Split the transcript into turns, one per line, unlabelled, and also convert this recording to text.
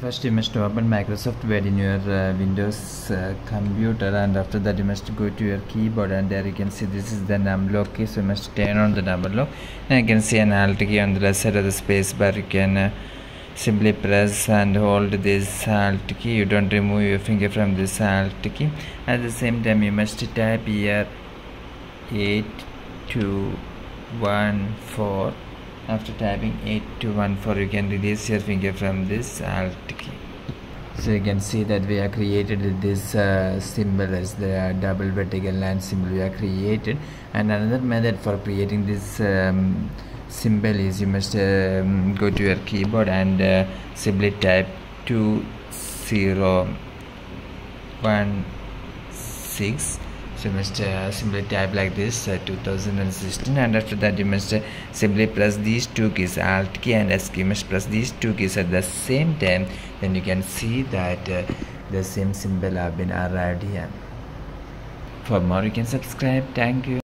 First you must open Microsoft Word in your uh, Windows uh, computer and after that you must go to your keyboard and there you can see this is the number. Lock key so you must turn on the number. Lock and you can see an alt key on the left side of the space bar you can uh, simply press and hold this alt key. You don't remove your finger from this alt key. At the same time you must type here 8214 after typing 8214 you can release your finger from this alt key. So you can see that we have created this uh, symbol as the double vertical line symbol we have created. And another method for creating this um, symbol is you must um, go to your keyboard and uh, simply type 2016 so you must simply type like this uh, 2016 and after that you must uh, simply press these two keys alt key and s key. You must press these two keys at the same time then you can see that uh, the same symbol have been arrived here. For more you can subscribe. Thank you